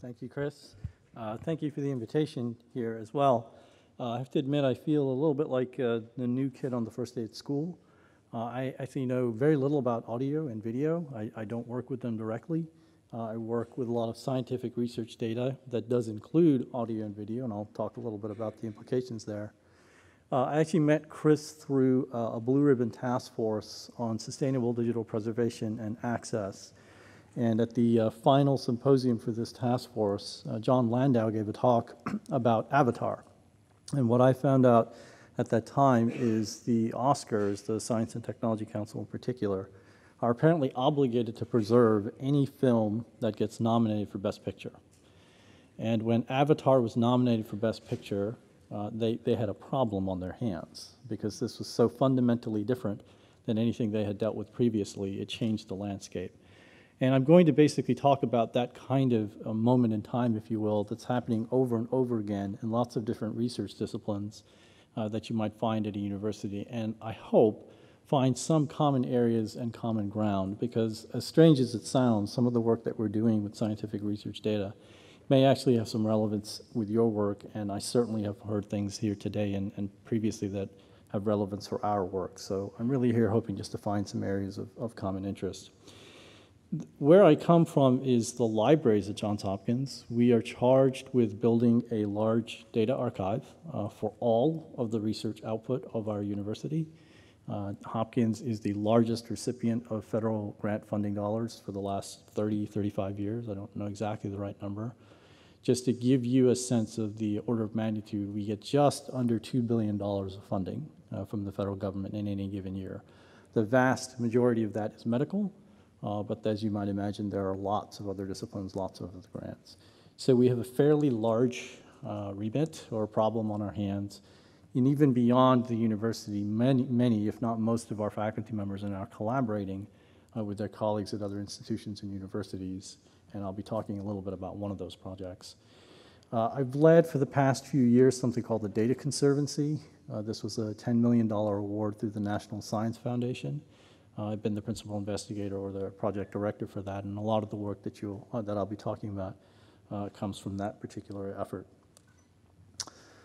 Thank you, Chris. Uh, Thank you for the invitation here as well. Uh, I have to admit, I feel a little bit like uh, the new kid on the first day at school. Uh, I actually know very little about audio and video. I I don't work with them directly. Uh, I work with a lot of scientific research data that does include audio and video, and I'll talk a little bit about the implications there. Uh, I actually met Chris through a Blue Ribbon Task Force on Sustainable Digital Preservation and Access. And at the uh, final symposium for this task force, uh, Jon Landau gave a talk about Avatar. And what I found out at that time is the Oscars, the Science and Technology Council in particular, are apparently obligated to preserve any film that gets nominated for Best Picture. And when Avatar was nominated for Best Picture, uh, they, they had a problem on their hands because this was so fundamentally different than anything they had dealt with previously. It changed the landscape. And I'm going to basically talk about that kind of moment in time, if you will, that's happening over and over again in lots of different research disciplines uh, that you might find at a university. And I hope find some common areas and common ground because as strange as it sounds, some of the work that we're doing with scientific research data may actually have some relevance with your work, and I certainly have heard things here today and, and previously that have relevance for our work. So I'm really here hoping just to find some areas of, of common interest. Where I come from is the libraries at Johns Hopkins. We are charged with building a large data archive uh, for all of the research output of our university. Uh, Hopkins is the largest recipient of federal grant funding dollars for the last 30, 35 years. I don't know exactly the right number. Just to give you a sense of the order of magnitude, we get just under $2 billion of funding uh, from the federal government in any given year. The vast majority of that is medical, uh, but as you might imagine, there are lots of other disciplines, lots of other grants. So we have a fairly large uh, remit or problem on our hands. And even beyond the university, many, many, if not most of our faculty members are now collaborating uh, with their colleagues at other institutions and universities. And I'll be talking a little bit about one of those projects. Uh, I've led for the past few years something called the Data Conservancy. Uh, this was a $10 million award through the National Science Foundation. Uh, I've been the principal investigator or the project director for that, and a lot of the work that you uh, that I'll be talking about uh, comes from that particular effort.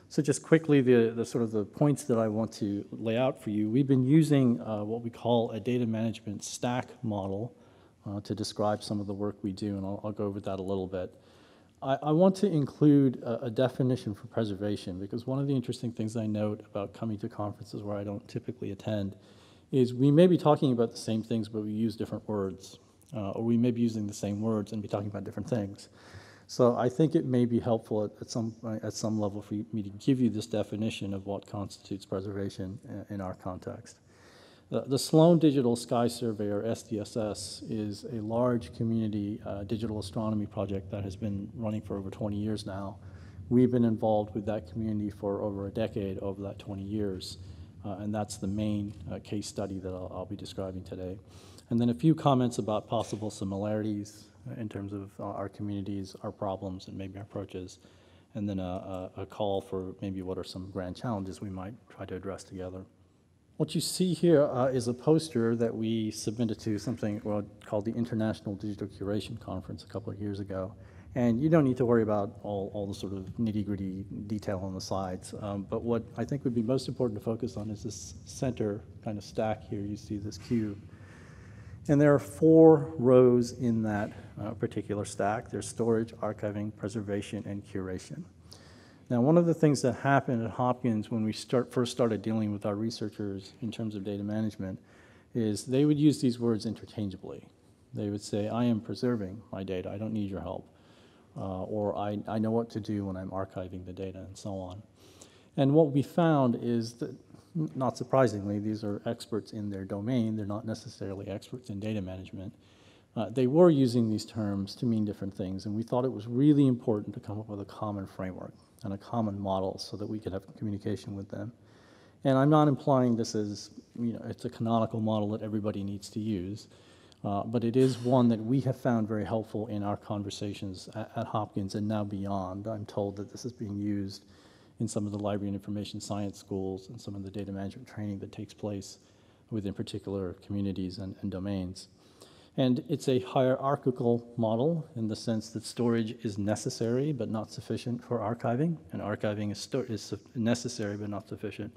So just quickly, the, the sort of the points that I want to lay out for you. We've been using uh, what we call a data management stack model uh, to describe some of the work we do, and I'll, I'll go over that a little bit. I, I want to include a, a, definition for preservation because one of the interesting things I note about coming to conferences where I don't typically attend is we may be talking about the same things, but we use different words. Uh, or we may be using the same words and be talking about different things. So I think it may be helpful at, at some, at some level for me to give you this definition of what constitutes preservation in, our context. The, the, Sloan Digital Sky Survey, or SDSS, is a large community uh, digital astronomy project that has been running for over 20 years now. We've been involved with that community for over a decade over that 20 years. Uh, and that's the main uh, case study that I'll, I'll, be describing today. And then a few comments about possible similarities uh, in terms of our communities, our problems, and maybe our approaches. And then a, a, a, call for maybe what are some grand challenges we might try to address together. What you see here uh, is a poster that we submitted to something well, called the International Digital Curation Conference a couple of years ago. And you don't need to worry about all, all the sort of nitty gritty detail on the slides. Um, but what I think would be most important to focus on is this center kind of stack here. You see this cube. And there are four rows in that uh, particular stack. There's storage, archiving, preservation, and curation. Now, one of the things that happened at Hopkins when we start, first started dealing with our researchers in terms of data management is they would use these words interchangeably. They would say, I am preserving my data, I don't need your help uh, or I, I know what to do when I'm archiving the data and so on. And what we found is that, not surprisingly, these are experts in their domain. They're not necessarily experts in data management. Uh, they were using these terms to mean different things, and we thought it was really important to come up with a common framework and a common model so that we could have communication with them. And I'm not implying this is, you know, it's a canonical model that everybody needs to use. Uh, but it is one that we have found very helpful in our conversations at, at, Hopkins and now beyond. I'm told that this is being used in some of the library and information science schools and some of the data management training that takes place within particular communities and, and domains. And it's a hierarchical model in the sense that storage is necessary but not sufficient for archiving, and archiving is, is necessary but not sufficient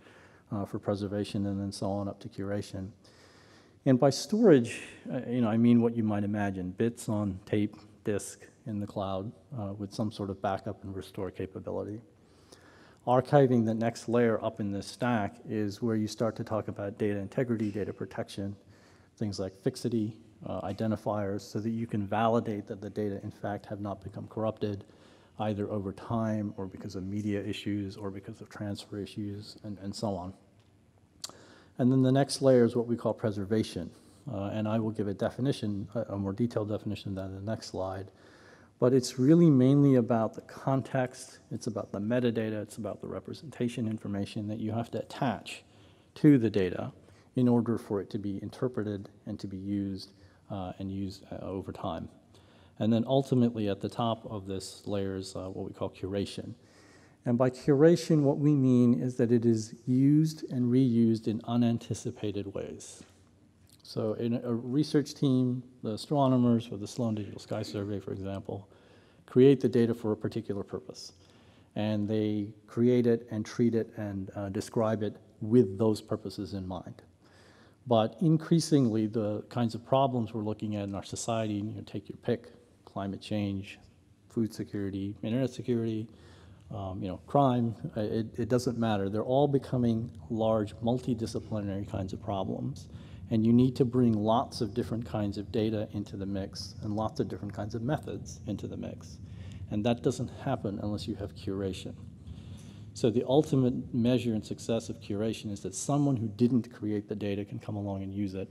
uh, for preservation, and then so on up to curation. And by storage, uh, you know, I mean what you might imagine: bits on tape, disk in the cloud, uh, with some sort of backup and restore capability. Archiving, the next layer up in this stack, is where you start to talk about data integrity, data protection, things like fixity, uh, identifiers, so that you can validate that the data, in fact, have not become corrupted, either over time or because of media issues or because of transfer issues, and, and so on. And then the next layer is what we call preservation. Uh, and I will give a definition, a, more detailed definition in the next slide. But it's really mainly about the context, it's about the metadata, it's about the representation information that you have to attach to the data in order for it to be interpreted and to be used uh, and used uh, over time. And then ultimately at the top of this layer is uh, what we call curation. And by curation, what we mean is that it is used and reused in unanticipated ways. So in a research team, the astronomers for the Sloan Digital Sky Survey, for example, create the data for a particular purpose. And they create it and treat it and uh, describe it with those purposes in mind. But increasingly, the kinds of problems we're looking at in our society, you know, take your pick, climate change, food security, internet security, um, you know, crime, it, it doesn't matter. They're all becoming large, multidisciplinary kinds of problems. And you need to bring lots of different kinds of data into the mix and lots of different kinds of methods into the mix. And that doesn't happen unless you have curation. So the ultimate measure and success of curation is that someone who didn't create the data can come along and use it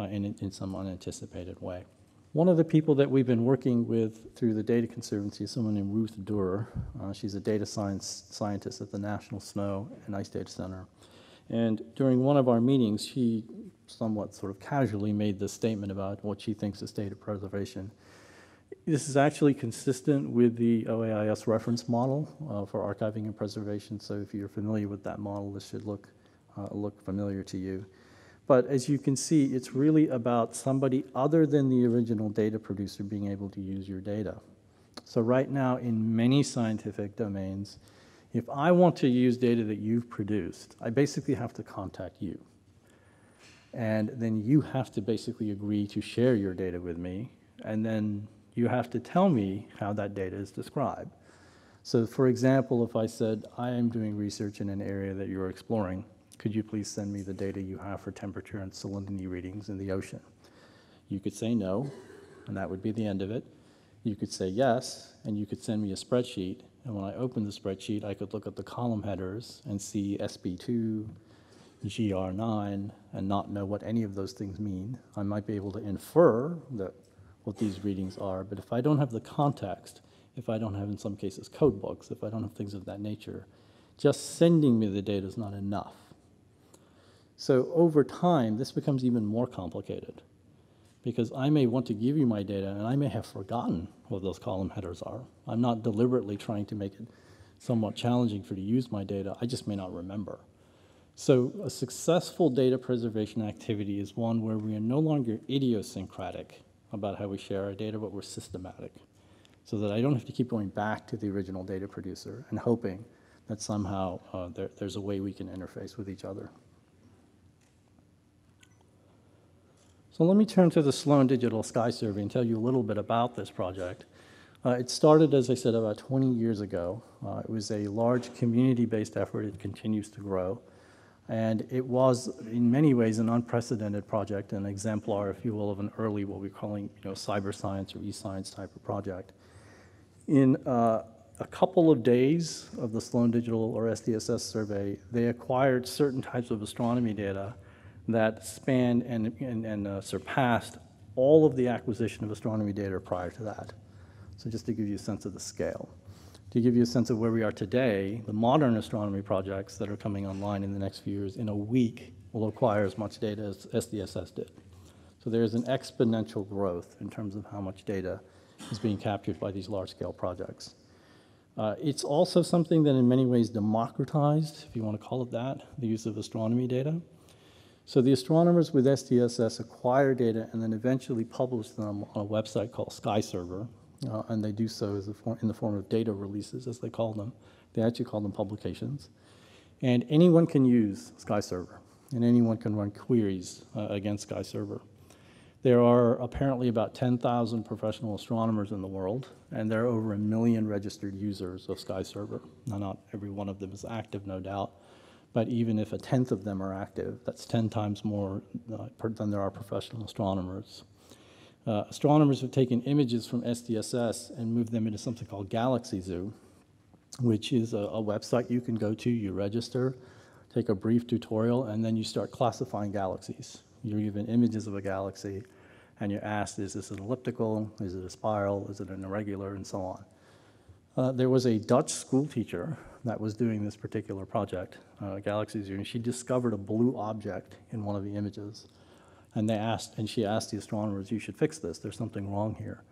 uh, in, in some unanticipated way. One of the people that we've been working with through the Data Conservancy is someone named Ruth Duerr. Uh, she's a data science scientist at the National Snow and Ice Data Center. And during one of our meetings, she somewhat sort of casually made this statement about what she thinks is data preservation. This is actually consistent with the OAIS reference model uh, for archiving and preservation. So if you're familiar with that model, this should look, uh, look familiar to you. But as you can see, it's really about somebody other than the original data producer being able to use your data. So right now, in many scientific domains, if I want to use data that you've produced, I basically have to contact you. And then you have to basically agree to share your data with me. And then you have to tell me how that data is described. So for example, if I said, I am doing research in an area that you're exploring, could you please send me the data you have for temperature and salinity readings in the ocean? You could say no, and that would be the end of it. You could say yes, and you could send me a spreadsheet. And when I opened the spreadsheet, I could look at the column headers and see SB2, GR9, and not know what any of those things mean. I might be able to infer that what these readings are, but if I don't have the context, if I don't have, in some cases, code books, if I don't have things of that nature, just sending me the data is not enough. So over time, this becomes even more complicated because I may want to give you my data and I may have forgotten what those column headers are. I'm not deliberately trying to make it somewhat challenging for you to use my data, I just may not remember. So a successful data preservation activity is one where we are no longer idiosyncratic about how we share our data, but we're systematic. So that I don't have to keep going back to the original data producer and hoping that somehow uh, there, there's a way we can interface with each other. So let me turn to the Sloan Digital Sky Survey and tell you a little bit about this project. Uh, it started, as I said, about 20 years ago. Uh, it was a large community-based effort. It continues to grow. And it was, in many ways, an unprecedented project, an exemplar, if you will, of an early, what we're calling, you know, cyber science or e-science type of project. In uh, a couple of days of the Sloan Digital or SDSS survey, they acquired certain types of astronomy data that spanned and, and, and uh, surpassed all of the acquisition of astronomy data prior to that. So just to give you a sense of the scale. To give you a sense of where we are today, the modern astronomy projects that are coming online in the next few years, in a week, will acquire as much data as SDSS did. So there's an exponential growth in terms of how much data is being captured by these large-scale projects. Uh, it's also something that in many ways democratized, if you want to call it that, the use of astronomy data. So the astronomers with SDSS acquire data and then eventually publish them on a website called SkyServer, uh, and they do so in the form of data releases, as they call them. They actually call them publications. And anyone can use SkyServer, and anyone can run queries uh, against SkyServer. There are apparently about 10,000 professional astronomers in the world, and there are over a million registered users of SkyServer. Now, not every one of them is active, no doubt, but even if a tenth of them are active, that's 10 times more uh, than there are professional astronomers. Uh, astronomers have taken images from SDSS and moved them into something called Galaxy Zoo, which is a, a website you can go to, you register, take a brief tutorial, and then you start classifying galaxies. You're given images of a galaxy, and you're asked, is this an elliptical, is it a spiral, is it an irregular, and so on. Uh, there was a Dutch school teacher that was doing this particular project, uh, Galaxy Zoo, and she discovered a blue object in one of the images. And they asked, and she asked the astronomers, you should fix this, there's something wrong here.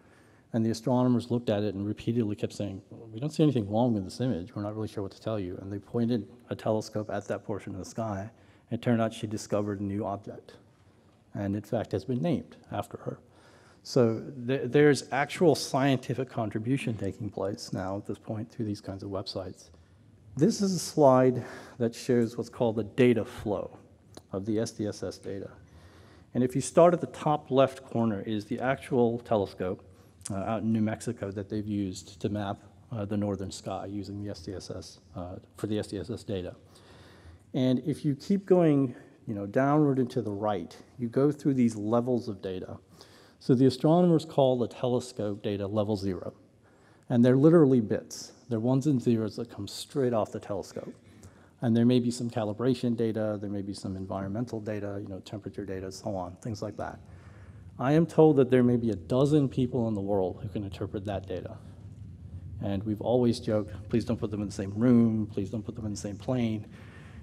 And the astronomers looked at it and repeatedly kept saying, we don't see anything wrong with this image, we're not really sure what to tell you. And they pointed a telescope at that portion of the sky, and it turned out she discovered a new object and in fact has been named after her. So th there's actual scientific contribution taking place now at this point through these kinds of websites. This is a slide that shows what's called the data flow of the SDSS data. And if you start at the top left corner is the actual telescope uh, out in New Mexico that they've used to map uh, the northern sky using the SDSS, uh, for the SDSS data. And if you keep going you know, downward and to the right, you go through these levels of data. So the astronomers call the telescope data level zero. And they're literally bits. They're ones and zeros that come straight off the telescope. And there may be some calibration data, there may be some environmental data, you know, temperature data, so on, things like that. I am told that there may be a dozen people in the world who can interpret that data. And we've always joked, please don't put them in the same room, please don't put them in the same plane,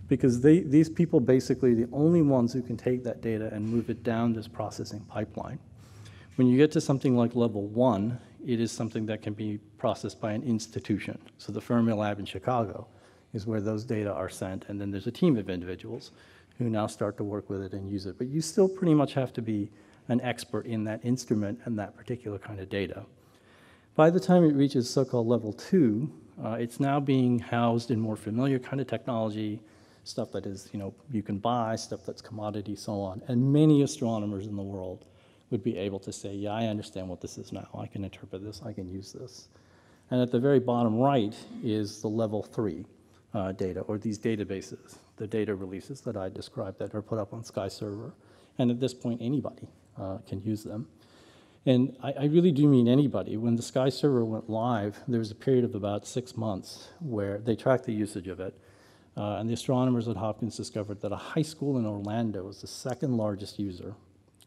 because they, these people basically the only ones who can take that data and move it down this processing pipeline. When you get to something like level one, it is something that can be processed by an institution. So the Fermilab in Chicago is where those data are sent, and then there's a team of individuals who now start to work with it and use it. But you still pretty much have to be an expert in that instrument and that particular kind of data. By the time it reaches so-called level two, uh, it's now being housed in more familiar kind of technology, stuff that is, you know, you can buy, stuff that's commodity, so on. And many astronomers in the world would be able to say, yeah, I understand what this is now. I can interpret this, I can use this. And at the very bottom right is the level three uh, data, or these databases, the data releases that I described that are put up on SkyServer. And at this point, anybody uh, can use them. And I, I, really do mean anybody. When the SkyServer went live, there was a period of about six months where they tracked the usage of it. Uh, and the astronomers at Hopkins discovered that a high school in Orlando was the second largest user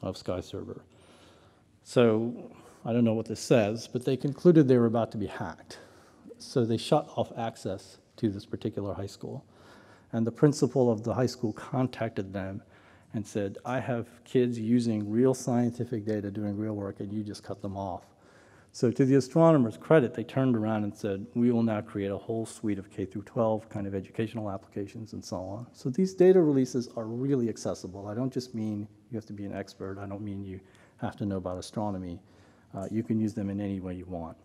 of SkyServer. So I don't know what this says, but they concluded they were about to be hacked. So they shut off access to this particular high school. And the principal of the high school contacted them and said, I have kids using real scientific data doing real work, and you just cut them off. So to the astronomers' credit, they turned around and said, we will now create a whole suite of K through 12 kind of educational applications and so on. So these data releases are really accessible. I don't just mean you have to be an expert. I don't mean you have to know about astronomy. Uh, you can use them in any way you want.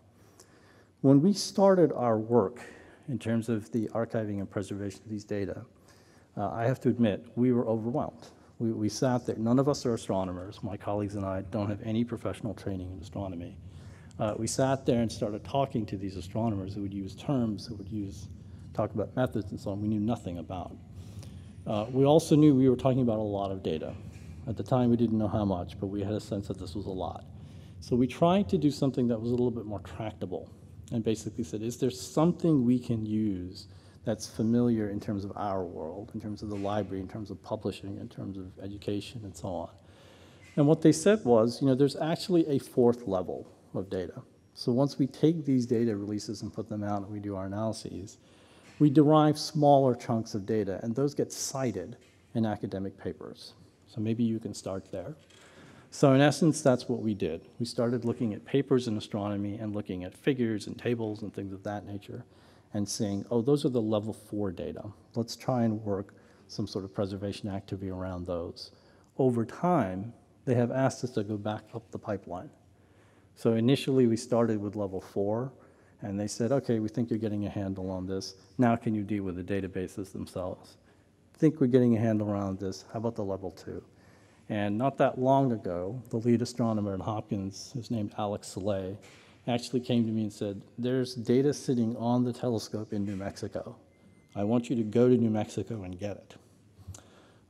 When we started our work in terms of the archiving and preservation of these data, uh, I have to admit, we were overwhelmed. We, we sat there, none of us are astronomers. My colleagues and I don't have any professional training in astronomy. Uh, we sat there and started talking to these astronomers who would use terms, who would use, talk about methods and so on we knew nothing about. Uh, we also knew we were talking about a lot of data. At the time, we didn't know how much, but we had a sense that this was a lot. So we tried to do something that was a little bit more tractable and basically said, is there something we can use that's familiar in terms of our world, in terms of the library, in terms of publishing, in terms of education, and so on? And what they said was, you know, there's actually a fourth level of data. So once we take these data releases and put them out and we do our analyses, we derive smaller chunks of data, and those get cited in academic papers. So maybe you can start there. So in essence, that's what we did. We started looking at papers in astronomy and looking at figures and tables and things of that nature and saying, oh, those are the level four data. Let's try and work some sort of preservation activity around those. Over time, they have asked us to go back up the pipeline. So initially, we started with level four, and they said, okay, we think you're getting a handle on this. Now can you deal with the databases themselves? Think we're getting a handle around this. How about the level two? And not that long ago, the lead astronomer at Hopkins, who's named Alex Szalay, actually came to me and said, There's data sitting on the telescope in New Mexico. I want you to go to New Mexico and get it.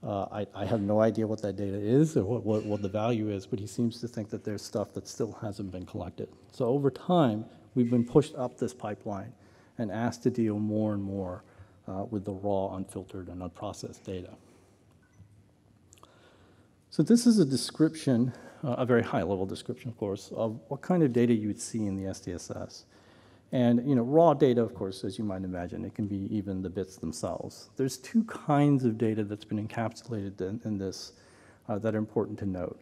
Uh, I, I, have no idea what that data is or what, what, what, the value is, but he seems to think that there's stuff that still hasn't been collected. So over time, we've been pushed up this pipeline and asked to deal more and more uh, with the raw, unfiltered, and unprocessed data. So this is a description, uh, a very high-level description, of course, of what kind of data you would see in the SDSS. And you know, raw data, of course, as you might imagine, it can be even the bits themselves. There's two kinds of data that's been encapsulated in, in this uh, that are important to note.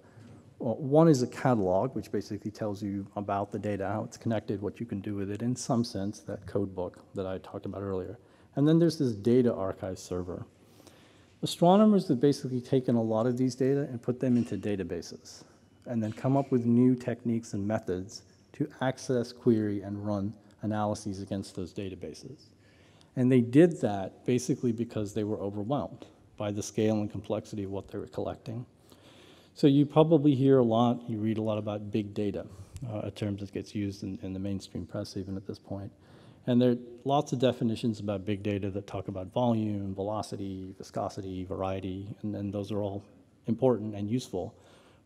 Well, one is a catalog, which basically tells you about the data, how it's connected, what you can do with it, in some sense, that code book that I talked about earlier. And then there's this data archive server. Astronomers have basically taken a lot of these data and put them into databases, and then come up with new techniques and methods to access, query, and run analyses against those databases. And they did that basically because they were overwhelmed by the scale and complexity of what they were collecting. So you probably hear a lot, you read a lot about big data, uh, a term that gets used in, in the mainstream press even at this point. And there are lots of definitions about big data that talk about volume, velocity, viscosity, variety, and, those are all important and useful.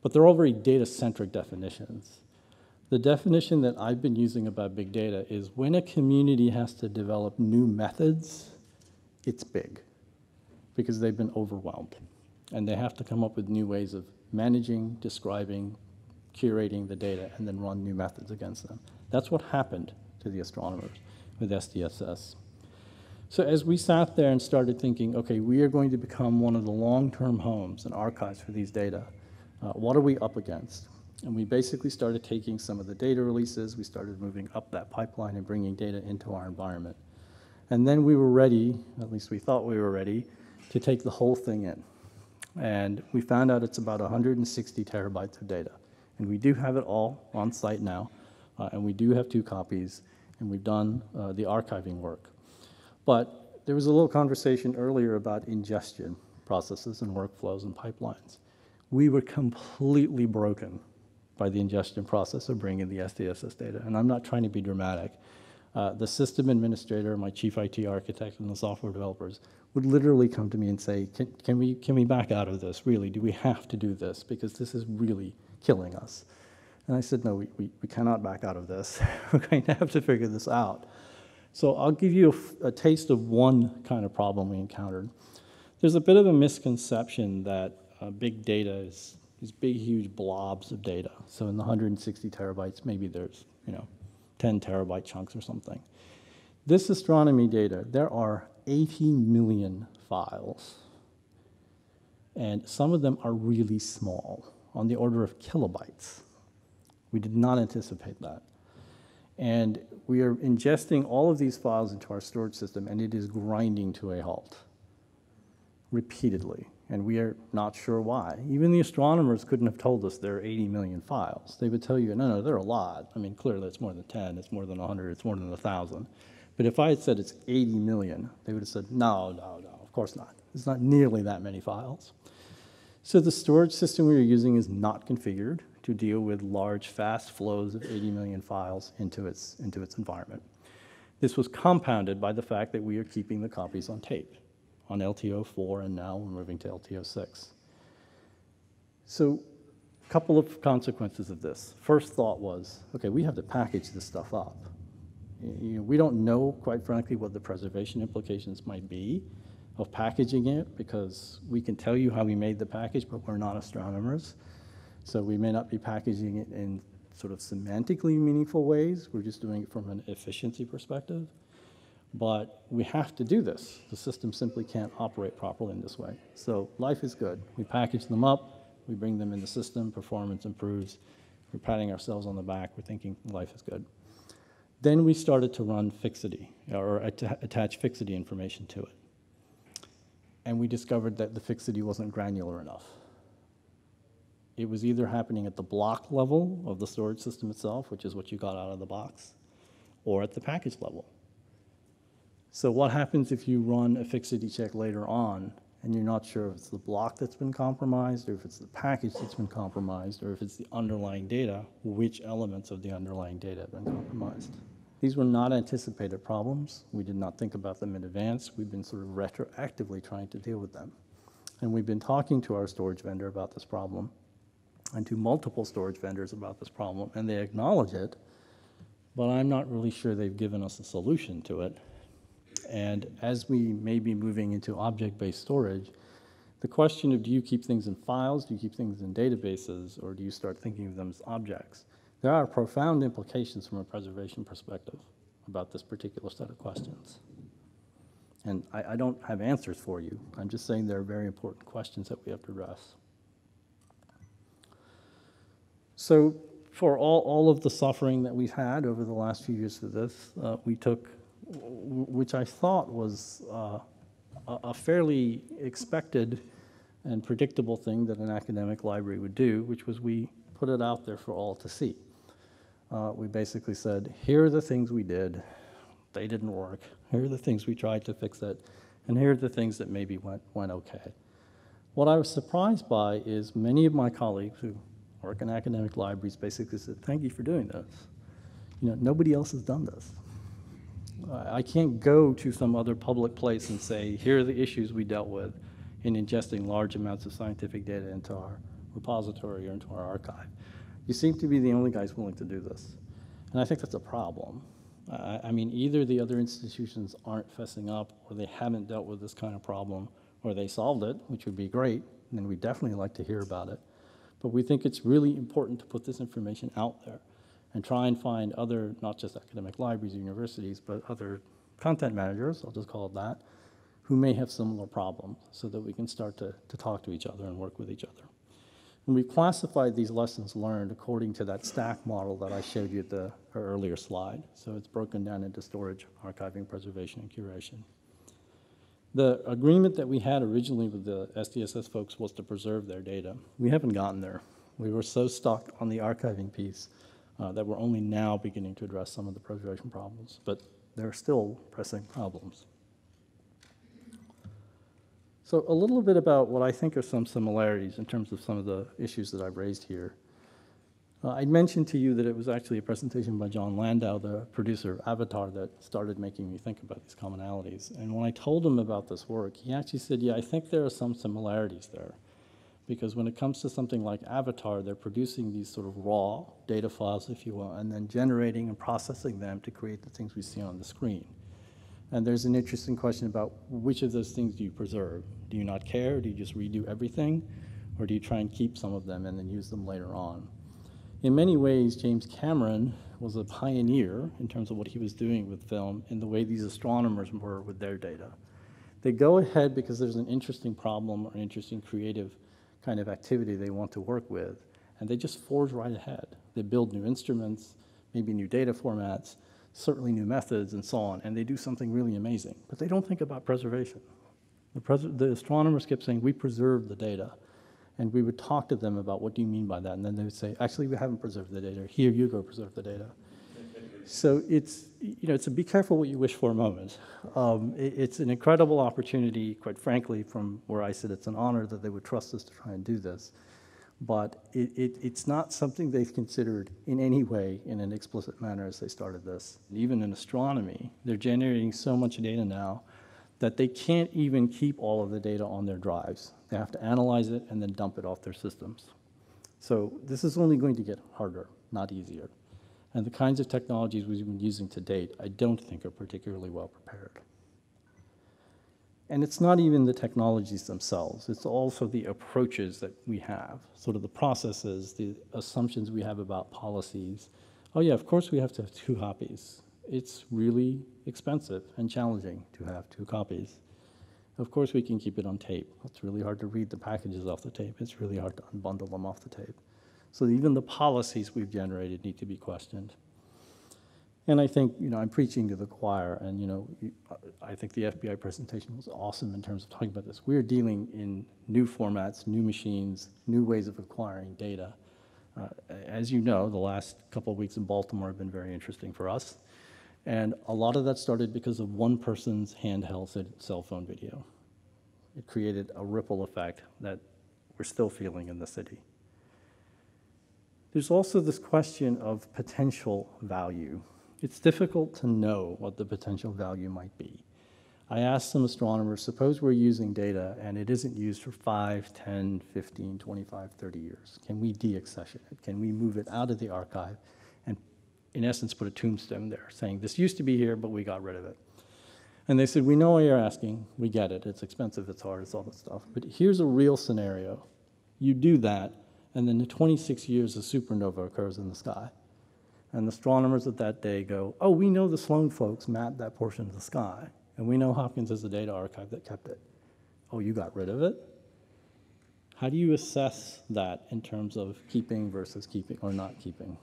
But they're all very data-centric definitions. The definition that I've been using about big data is when a community has to develop new methods, it's big because they've been overwhelmed. And they have to come up with new ways of managing, describing, curating the data, and then run new methods against them. That's what happened to the astronomers with SDSS. So as we sat there and started thinking, okay, we are going to become one of the long-term homes and archives for these data, uh, what are we up against? And we basically started taking some of the data releases, we started moving up that pipeline and bringing data into our environment. And then we were ready, at least we thought we were ready, to take the whole thing in. And we found out it's about 160 terabytes of data. And we do have it all on site now, uh, and we do have two copies and we've done uh, the archiving work. But there was a little conversation earlier about ingestion processes and workflows and pipelines. We were completely broken by the ingestion process of bringing the SDSS data, and I'm not trying to be dramatic. Uh, the system administrator, my chief IT architect, and the software developers would literally come to me and say, can, can, we, can we back out of this? Really, do we have to do this? Because this is really killing us. And I said, no, we, we, we cannot back out of this. We're going to have to figure this out. So I'll give you a, a, taste of one kind of problem we encountered. There's a bit of a misconception that uh, big data is these big, huge blobs of data. So in the 160 terabytes, maybe there's, you know, 10 terabyte chunks or something. This astronomy data, there are 80 million files. And some of them are really small, on the order of kilobytes. We did not anticipate that. And we are ingesting all of these files into our storage system, and it is grinding to a halt repeatedly. And we are not sure why. Even the astronomers couldn't have told us there are 80 million files. They would tell you, no, no, there are a lot. I mean, clearly it's more than 10, it's more than 100, it's more than 1,000. But if I had said it's 80 million, they would have said, no, no, no, of course not. It's not nearly that many files. So the storage system we are using is not configured to deal with large, fast flows of 80 million files into its, into its environment. This was compounded by the fact that we are keeping the copies on tape, on LTO4, and now we're moving to LTO6. So a couple of consequences of this. First thought was, okay, we have to package this stuff up. You know, we don't know, quite frankly, what the preservation implications might be of packaging it because we can tell you how we made the package, but we're not astronomers. So we may not be packaging it in sort of semantically meaningful ways. We're just doing it from an efficiency perspective. But we have to do this. The system simply can't operate properly in this way. So life is good. We package them up, we bring them in the system, performance improves. We're patting ourselves on the back, we're thinking life is good. Then we started to run fixity, or attach fixity information to it. and we discovered that the fixity wasn't granular enough. It was either happening at the block level of the storage system itself, which is what you got out of the box, or at the package level. So what happens if you run a fixity check later on and you're not sure if it's the block that's been compromised, or if it's the package that's been compromised, or if it's the underlying data, which elements of the underlying data have been compromised? These were not anticipated problems. We did not think about them in advance. We've been sort of retroactively trying to deal with them. And we've been talking to our storage vendor about this problem and to multiple storage vendors about this problem, and they acknowledge it, but I'm not really sure they've given us a solution to it. And as we may be moving into object-based storage, the question of do you keep things in files, do you keep things in databases, or do you start thinking of them as objects? There are profound implications from a preservation perspective about this particular set of questions. And I, I don't have answers for you. I'm just saying there are very important questions that we have to address. So for all, all of the suffering that we've had over the last few years of this, uh, we took, which I thought was uh, a fairly expected and predictable thing that an academic library would do, which was we put it out there for all to see. Uh, we basically said, here are the things we did, they didn't work. Here are the things we tried to fix it, and here are the things that maybe went, went okay. What I was surprised by is many of my colleagues who work in academic libraries basically said, thank you for doing this. You know, nobody else has done this. I can't go to some other public place and say, here are the issues we dealt with in ingesting large amounts of scientific data into our repository or into our archive. You seem to be the only guys willing to do this. And I think that's a problem. I, I mean, either the other institutions aren't fessing up, or they haven't dealt with this kind of problem, or they solved it, which would be great, and we'd definitely like to hear about it. But we think it's really important to put this information out there and try and find other, not just academic libraries universities, but other content managers, I'll just call it that, who may have similar problems so that we can start to, to talk to each other and work with each other. And we've classified these lessons learned according to that stack model that I showed you at the earlier slide. So it's broken down into storage, archiving, preservation, and curation. The agreement that we had originally with the SDSS folks was to preserve their data. We haven't gotten there. We were so stuck on the archiving piece uh, that we're only now beginning to address some of the preservation problems, but there are still pressing problems. So a little bit about what I think are some similarities in terms of some of the issues that I've raised here. Uh, I mentioned to you that it was actually a presentation by Jon Landau, the producer of Avatar, that started making me think about these commonalities. And when I told him about this work, he actually said, yeah, I think there are some similarities there. Because when it comes to something like Avatar, they're producing these sort of raw data files, if you will, and then generating and processing them to create the things we see on the screen. And there's an interesting question about which of those things do you preserve? Do you not care? Do you just redo everything? Or do you try and keep some of them and then use them later on? In many ways, James Cameron was a pioneer in terms of what he was doing with film and the way these astronomers were with their data. They go ahead because there's an interesting problem or an interesting creative kind of activity they want to work with, and they just forge right ahead. They build new instruments, maybe new data formats, certainly new methods and so on, and they do something really amazing. But they don't think about preservation. The, pres the astronomers kept saying, we preserve the data. And we would talk to them about what do you mean by that? And then they would say, actually, we haven't preserved the data. Here, you go preserve the data. So it's, you know, it's a be careful what you wish for a moment. Um, it, it's an incredible opportunity, quite frankly, from where I sit, it's an honor that they would trust us to try and do this. But it, it, it's not something they've considered in any way in an explicit manner as they started this. And Even in astronomy, they're generating so much data now that they can't even keep all of the data on their drives. They have to analyze it and then dump it off their systems. So this is only going to get harder, not easier. And the kinds of technologies we've been using to date, I don't think are particularly well prepared. And it's not even the technologies themselves, it's also the approaches that we have, sort of the processes, the assumptions we have about policies. Oh yeah, of course we have to have two copies. It's really expensive and challenging to have two copies. Of course we can keep it on tape. It's really hard to read the packages off the tape. It's really hard to unbundle them off the tape. So even the policies we've generated need to be questioned. And I think, you know, I'm preaching to the choir, and, you know, I think the FBI presentation was awesome in terms of talking about this. We're dealing in new formats, new machines, new ways of acquiring data. Uh, As you know, the last couple of weeks in Baltimore have been very interesting for us. And a lot of that started because of one person's handheld cell- cell phone video. It created a ripple effect that we're still feeling in the city. There's also this question of potential value. It's difficult to know what the potential value might be. I asked some astronomers, suppose we're using data and it isn't used for 5, 10, 15, 25, 30 years. Can we deaccession it? Can we move it out of the archive and, in essence, put a tombstone there saying, this used to be here, but we got rid of it? And they said, we know why you're asking. We get it. It's expensive, it's hard, it's all that stuff. But here's a real scenario. You do that, and then in 26 years, a supernova occurs in the sky. And the astronomers of that day go, oh, we know the Sloan folks mapped that portion of the sky, and we know Hopkins has a data archive that kept it. Oh, you got rid of it? How do you assess that in terms of keeping versus keeping or not keeping?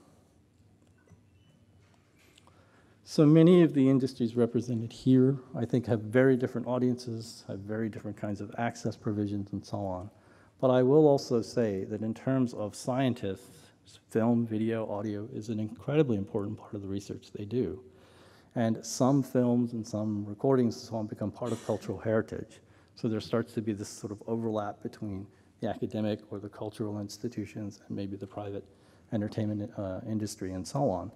So many of the industries represented here, I think, have very different audiences, have very different kinds of access provisions, and so on. But I will also say that in terms of scientists, film, video, audio is an incredibly important part of the research they do. And some films and some recordings and so on become part of cultural heritage. So there starts to be this sort of overlap between the academic or the cultural institutions and maybe the private entertainment uh, industry and so on.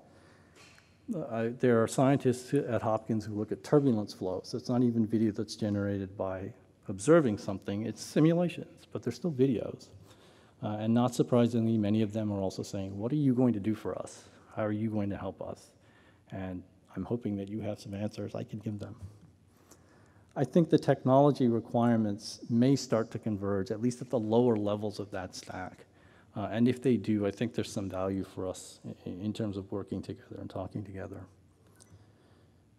Uh, there are scientists at Hopkins who look at turbulence flow. So it's not even video that's generated by observing something, it's simulations, but they're still videos. Uh, and not surprisingly, many of them are also saying, What are you going to do for us? How are you going to help us? And I'm hoping that you have some answers I can give them. I think the technology requirements may start to converge, at least at the lower levels of that stack. Uh, and if they do, I think there's some value for us in, in terms of working together and talking together.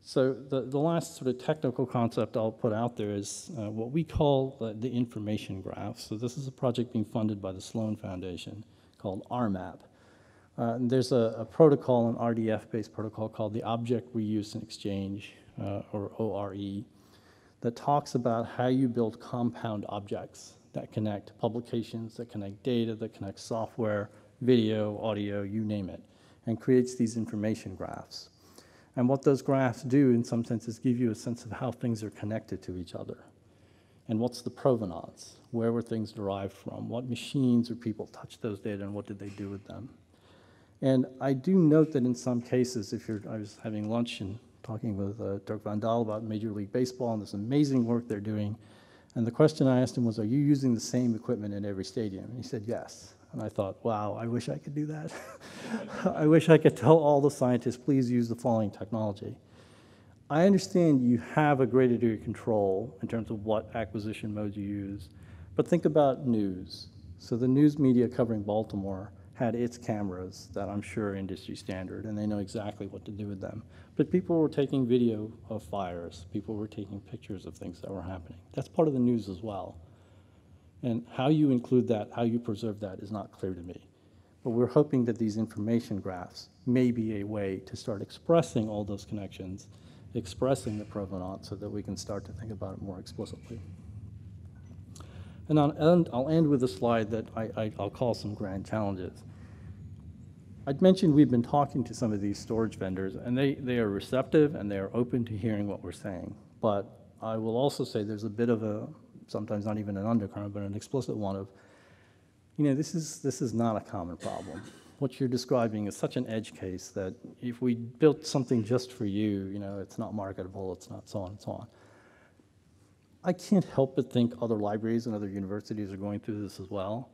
So the, the last sort of technical concept I'll put out there is uh, what we call uh, the information graph. So this is a project being funded by the Sloan Foundation called RMAP. Uh, there's a, a, protocol, an RDF-based protocol called the Object Reuse and Exchange, uh, or ORE, that talks about how you build compound objects that connect publications, that connect data, that connect software, video, audio, you name it, and creates these information graphs. And what those graphs do, in some sense, is give you a sense of how things are connected to each other. And what's the provenance? Where were things derived from? What machines or people touched those data, and what did they do with them? And I do note that in some cases, if you're, I was having lunch and talking with uh, Dirk Van Dahl about Major League Baseball and this amazing work they're doing. And the question I asked him was, Are you using the same equipment in every stadium? And he said, Yes. And I thought, wow, I wish I could do that. I wish I could tell all the scientists, please use the following technology. I understand you have a greater degree of control in terms of what acquisition modes you use, but think about news. So the news media covering Baltimore had its cameras that I'm sure industry standard, and they know exactly what to do with them. But people were taking video of fires. People were taking pictures of things that were happening. That's part of the news as well. And how you include that, how you preserve that is not clear to me. But we're hoping that these information graphs may be a way to start expressing all those connections, expressing the provenance so that we can start to think about it more explicitly. And I'll end, I'll end with a slide that I, will call some grand challenges. I'd mentioned we've been talking to some of these storage vendors, and they, they are receptive and they are open to hearing what we're saying. But I will also say there's a bit of a, sometimes not even an undercurrent, but an explicit one of, you know, this is, this is not a common problem. What you're describing is such an edge case that if we built something just for you, you know, it's not marketable, it's not so on and so on. I can't help but think other libraries and other universities are going through this as well.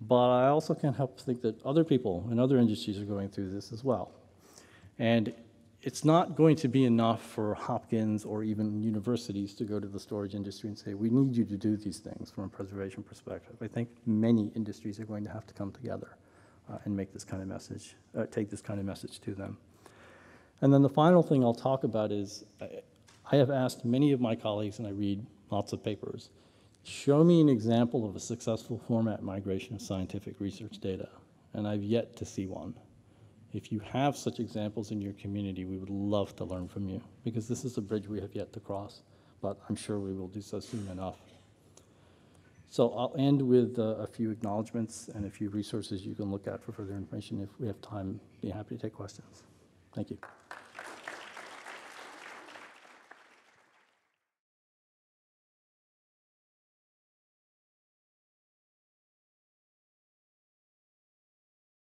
But I also can't help but think that other people in other industries are going through this as well. And it's not going to be enough for Hopkins or even universities to go to the storage industry and say, we need you to do these things from a preservation perspective. I think many industries are going to have to come together uh, and make this kind of message, uh, take this kind of message to them. And then the final thing I'll talk about is I have asked many of my colleagues, and I read lots of papers, show me an example of a successful format migration of scientific research data. And I've yet to see one. If you have such examples in your community, we would love to learn from you, because this is a bridge we have yet to cross, but I'm sure we will do so soon enough. So I'll end with uh, a few acknowledgements and a few resources you can look at for further information. If we have time, be happy to take questions. Thank you.